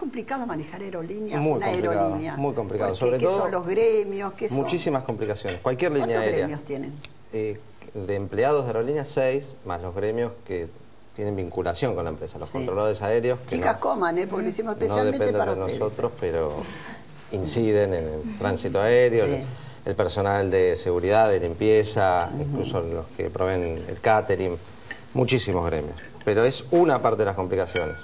complicado manejar aerolíneas, Muy una aerolínea. muy complicado. Sobre ¿qué todo, son los gremios? ¿Qué son? Muchísimas complicaciones. Cualquier línea ¿Cuántos aérea. gremios tienen? Eh, de empleados de aerolíneas, seis, más los gremios que tienen vinculación con la empresa, los Sí. controladores aéreos. Chicas no- coman, ¿eh? porque lo hicimos no especialmente dependen para de ustedes. nosotros, pero inciden en el tránsito aéreo, Sí. el, el personal de seguridad, de limpieza, incluso los que proveen el catering, muchísimos gremios. Pero es una parte de las complicaciones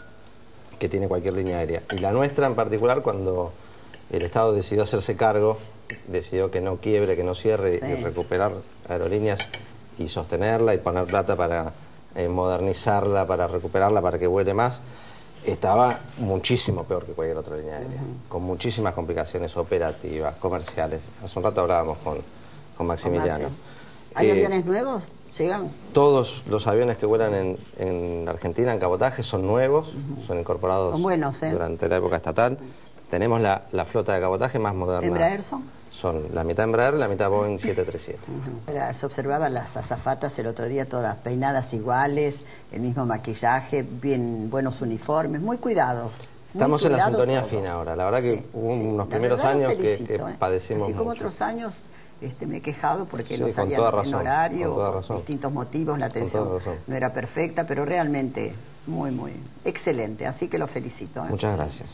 que tiene cualquier línea aérea. Y la nuestra en particular, cuando el Estado decidió hacerse cargo, decidió que no quiebre, que no cierre Sí. y recuperar aerolíneas y sostenerla y poner plata para eh, modernizarla, para recuperarla, para que vuele más, estaba muchísimo peor que cualquier otra línea aérea, con muchísimas complicaciones operativas, comerciales. Hace un rato hablábamos con, con Maximiliano. Maxi. ¿Hay Eh, aviones nuevos? ¿Llegan? Todos los aviones que vuelan en, en Argentina en cabotaje son nuevos, son incorporados Son buenos, ¿eh? durante la época estatal. Tenemos la, la flota de cabotaje más moderna. ¿Embraer son? Son la mitad Embraer y la mitad Boeing 737. Las observaba las azafatas el otro día, todas peinadas iguales, el mismo maquillaje, bien buenos uniformes, muy cuidados. Estamos en la sintonía todo. fina ahora. La verdad que hubo unos La primeros años que- que ¿eh? padecimos Así como mucho. otros años este, me he quejado porque Sí, no toda en horario, por distintos motivos, la atención no era perfecta, pero realmente muy, muy excelente. Así que lo felicito. ¿eh? Muchas gracias.